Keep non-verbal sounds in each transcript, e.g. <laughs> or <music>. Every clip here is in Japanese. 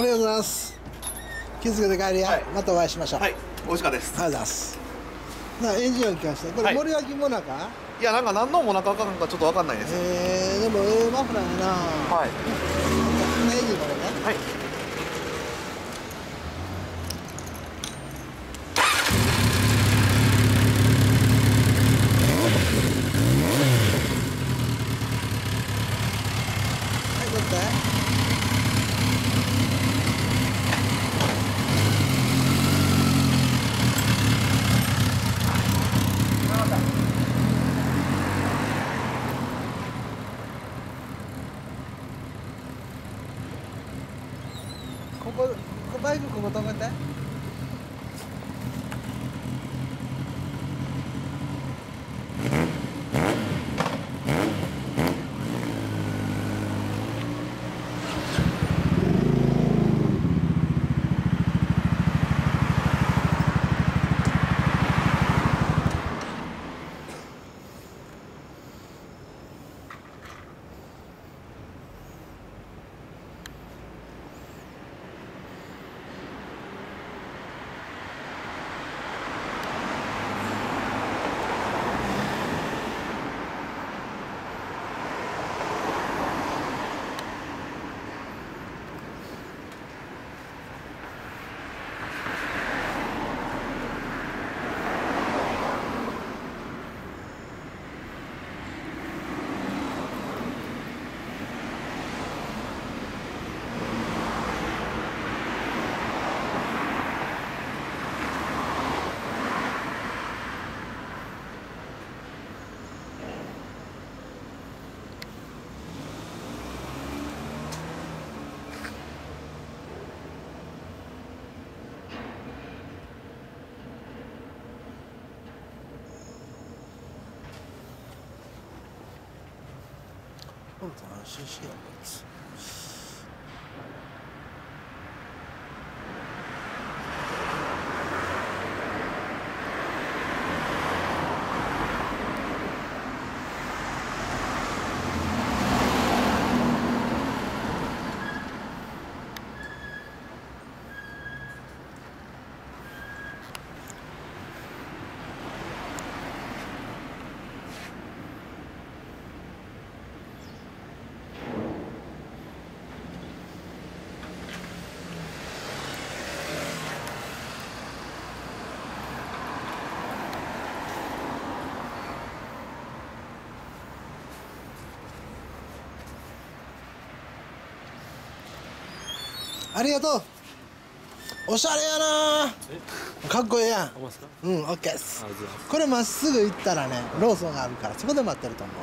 ありがとうございます。気づけて帰りや、はい。またお会いしましょう、はい。美味しかったです。ありがとうございます。なエンジン音聞かせて。これはい森脇もなか、いやなんか何のもなかかんかちょっとわかんないです。えー、でもええマフラーやな。はい。エンジンこれねはいはい取ってここバイクここ止めて。Hold. ありがとう。おしゃれやな。かっこええやん。うんオッケーっす。これまっすぐ行ったらねローソンがあるからそこで待ってると思う。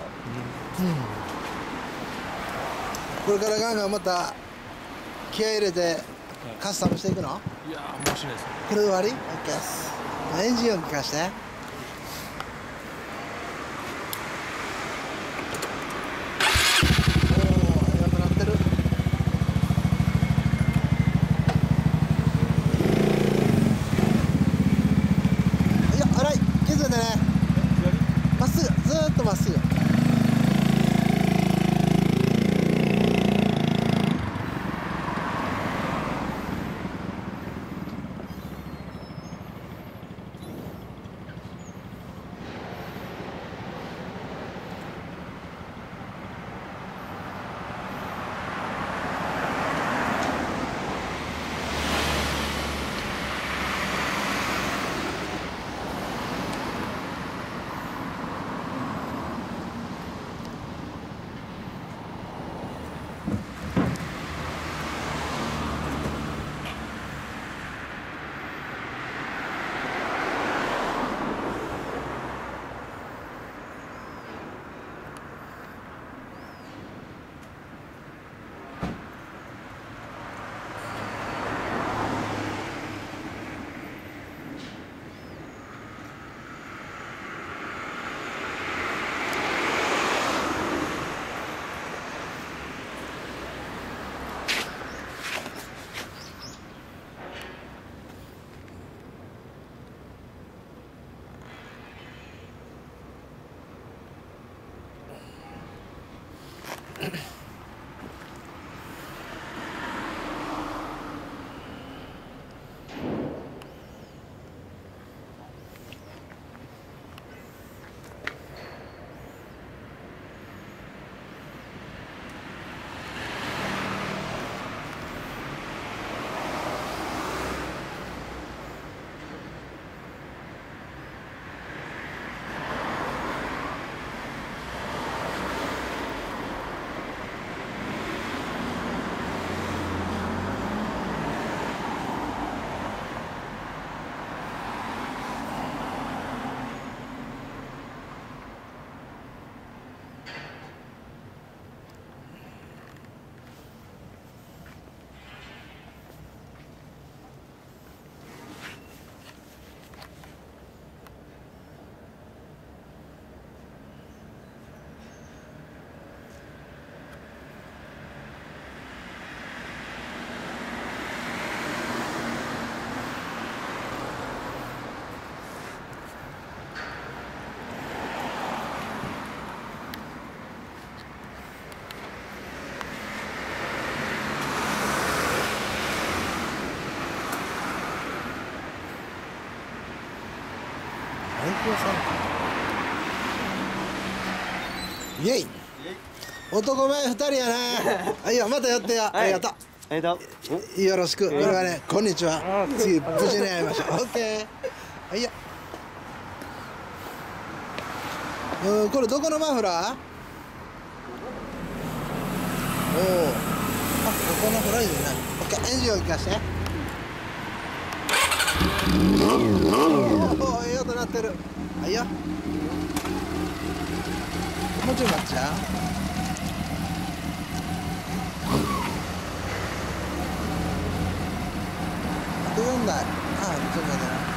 うん。これからガンガンまた気合い入れてカスタムしていくの？いやーもうしないですこれで終わり？オッケーっす。エンジン音聞かしてイエイ。男前二人やね <laughs> はいよまたやってや、ありがとえっとう。よろしく。これはねこんにちは。次無事に会いましょう。<laughs> オッケー。はいようんこれどこのマフラー？おおあここのフライズねオッケー。エンジンを聞かしておおいい音鳴ってるはいよもうちょい待っちゃうあと4台ああちょっと待ってな